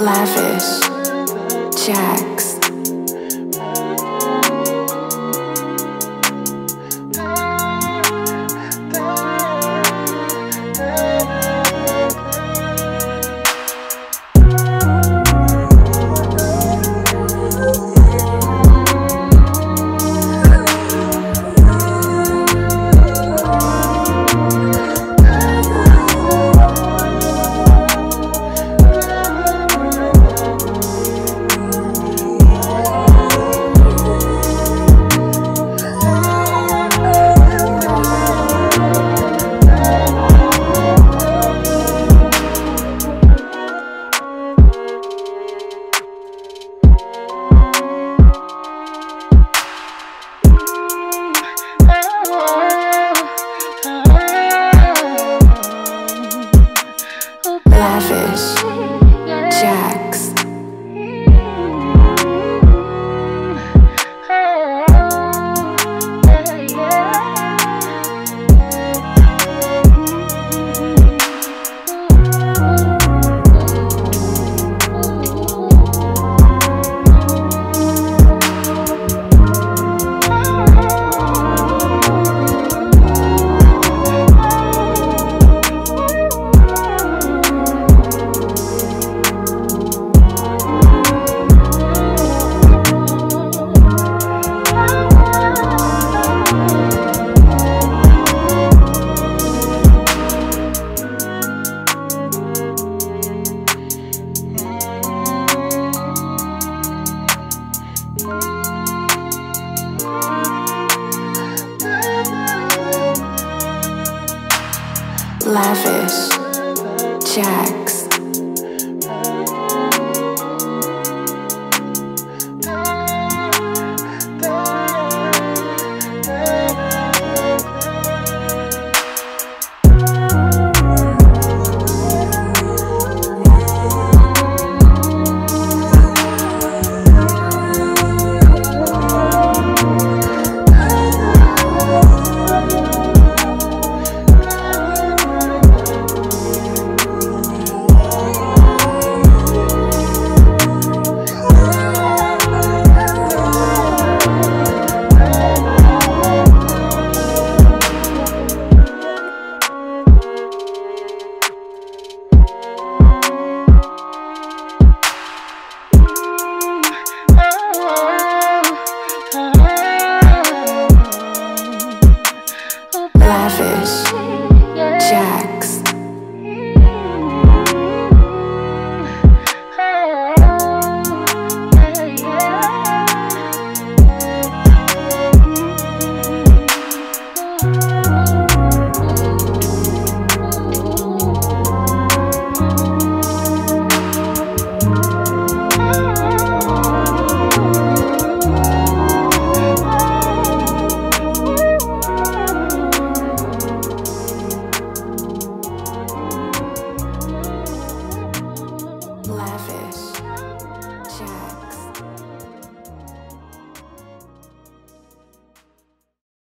Lavish. Jax. Lavish. Lavish. Jax. office. lavish.